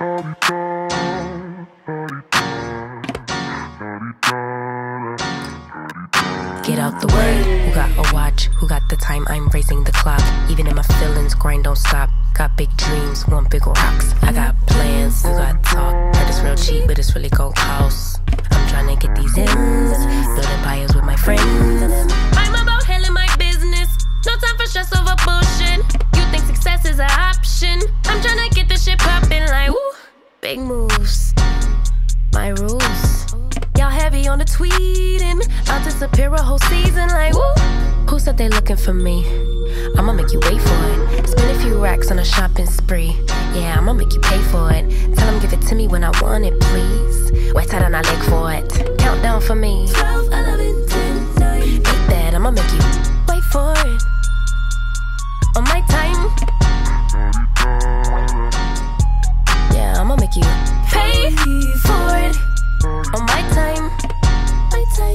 Get out the way. Who got a watch? Who got the time? I'm raising the clock. Even in my feelings, grind don't stop. Got big dreams, want big rocks. I got plans, you got talk. Heard it's real cheap, but it's really gon' cost. I'm trying to get these ends, building empires with my friends. I'm about handling my business. No time for stress over bullshit. You think success is an option? I'm trying to get this shit poppin'. Big moves, my rules. Y'all heavy on the tweeting. I'll disappear a whole season like woo. Who said they looking for me? I'ma make you wait for it. Spend a few racks on a shopping spree. Yeah, I'ma make you pay for it. Tell them give it to me when I want it, please. West side and I look for it. Countdown for me. 12, 11, 10, 9. Eat that, I'ma make you wait for it. time